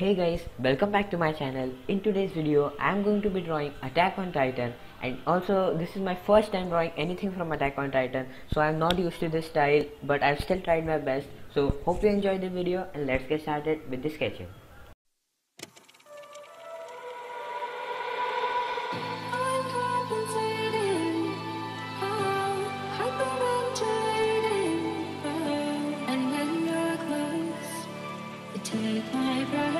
Hey guys, welcome back to my channel. In today's video, I am going to be drawing Attack on Titan and also this is my first time drawing anything from Attack on Titan so I am not used to this style but I've still tried my best. So hope you enjoyed the video and let's get started with the sketching. Take my breath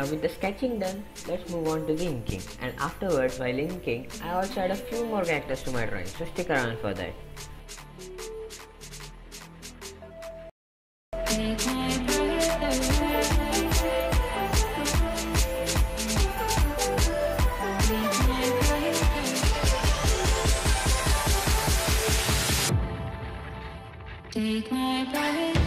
Now with the sketching done, let's move on to the inking and afterwards while inking, I also add a few more characters to my drawing so stick around for that. Take my breath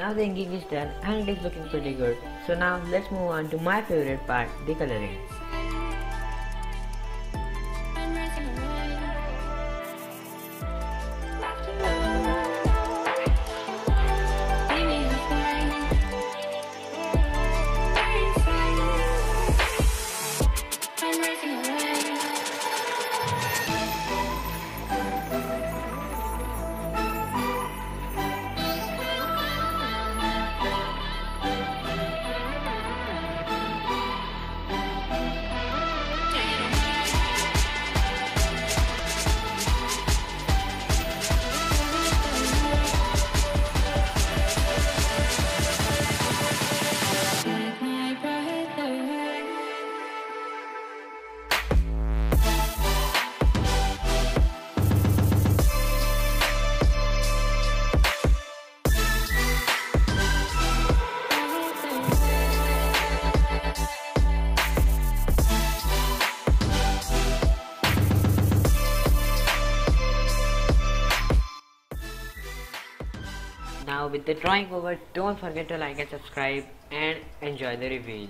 Now the inking is done and it is looking pretty good. So now let's move on to my favorite part, the coloring. Now with the drawing over, don't forget to like and subscribe and enjoy the reveal.